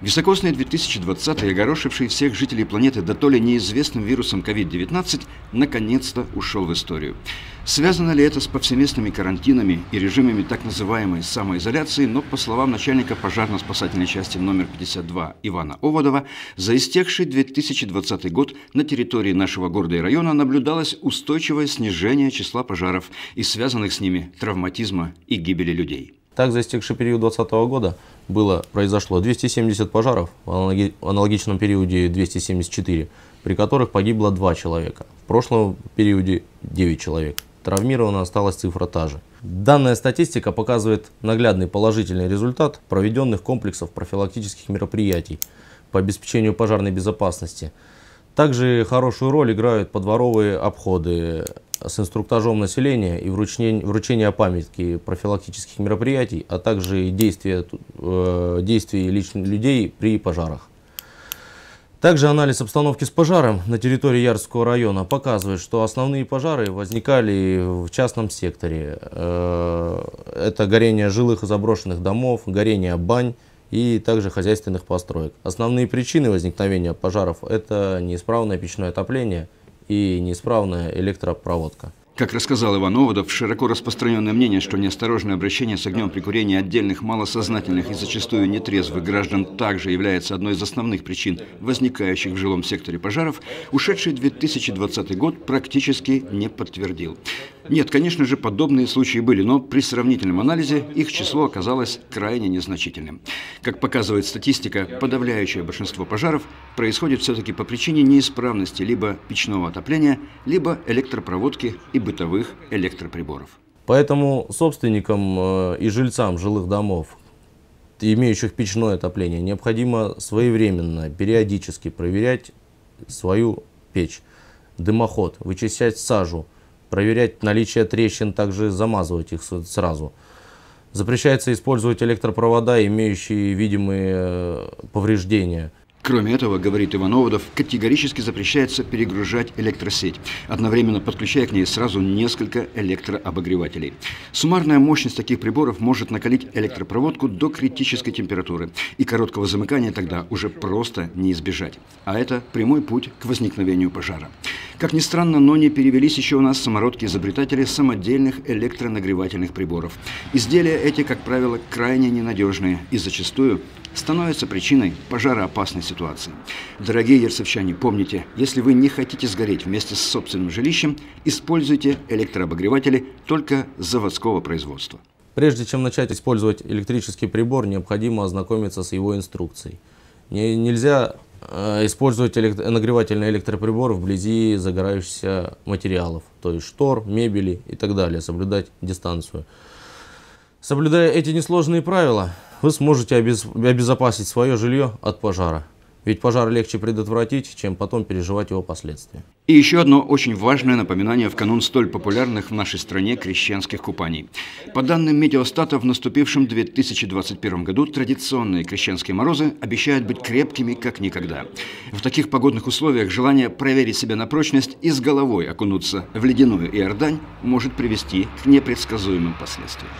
Високосный 2020, огорошивший всех жителей планеты до то ли неизвестным вирусом COVID-19, наконец-то ушел в историю. Связано ли это с повсеместными карантинами и режимами так называемой самоизоляции, но, по словам начальника пожарно-спасательной части номер 52 Ивана Оводова, за истекший 2020 год на территории нашего города и района наблюдалось устойчивое снижение числа пожаров и связанных с ними травматизма и гибели людей. Так, за истекший период 2020 года было, произошло 270 пожаров, в аналогичном периоде 274, при которых погибло 2 человека. В прошлом периоде 9 человек. Травмирована осталась цифра та же. Данная статистика показывает наглядный положительный результат проведенных комплексов профилактических мероприятий по обеспечению пожарной безопасности. Также хорошую роль играют подворовые обходы, с инструктажом населения и вручение, вручение памятки профилактических мероприятий, а также действия, э, действий личных людей при пожарах. Также анализ обстановки с пожаром на территории Ярского района показывает, что основные пожары возникали в частном секторе. Э, это горение жилых и заброшенных домов, горение бань и также хозяйственных построек. Основные причины возникновения пожаров – это неисправное печное отопление – и неисправная электропроводка. Как рассказал Иван Оводов, широко распространенное мнение, что неосторожное обращение с огнем при курении отдельных малосознательных и зачастую нетрезвых граждан также является одной из основных причин возникающих в жилом секторе пожаров, ушедший 2020 год практически не подтвердил. Нет, конечно же, подобные случаи были, но при сравнительном анализе их число оказалось крайне незначительным. Как показывает статистика, подавляющее большинство пожаров происходит все-таки по причине неисправности либо печного отопления, либо электропроводки и бытовых электроприборов. Поэтому собственникам э, и жильцам жилых домов, имеющих печное отопление, необходимо своевременно, периодически проверять свою печь, дымоход, вычищать сажу, проверять наличие трещин, также замазывать их сразу. Запрещается использовать электропровода, имеющие видимые э, повреждения. Кроме этого, говорит Ивановодов, категорически запрещается перегружать электросеть, одновременно подключая к ней сразу несколько электрообогревателей. Суммарная мощность таких приборов может накалить электропроводку до критической температуры, и короткого замыкания тогда уже просто не избежать. А это прямой путь к возникновению пожара. Как ни странно, но не перевелись еще у нас самородки-изобретатели самодельных электронагревательных приборов. Изделия эти, как правило, крайне ненадежные и зачастую становятся причиной пожароопасной ситуации. Дорогие ерсовчане, помните, если вы не хотите сгореть вместе с собственным жилищем, используйте электрообогреватели только заводского производства. Прежде чем начать использовать электрический прибор, необходимо ознакомиться с его инструкцией. Не, нельзя использовать элект нагревательный электроприбор вблизи загорающихся материалов, то есть штор, мебели и так далее, соблюдать дистанцию. Соблюдая эти несложные правила, вы сможете обезопасить свое жилье от пожара. Ведь пожар легче предотвратить, чем потом переживать его последствия. И еще одно очень важное напоминание в канун столь популярных в нашей стране крещенских купаний. По данным Метеостата, в наступившем 2021 году традиционные крещенские морозы обещают быть крепкими, как никогда. В таких погодных условиях желание проверить себя на прочность и с головой окунуться в ледяную Иордань может привести к непредсказуемым последствиям.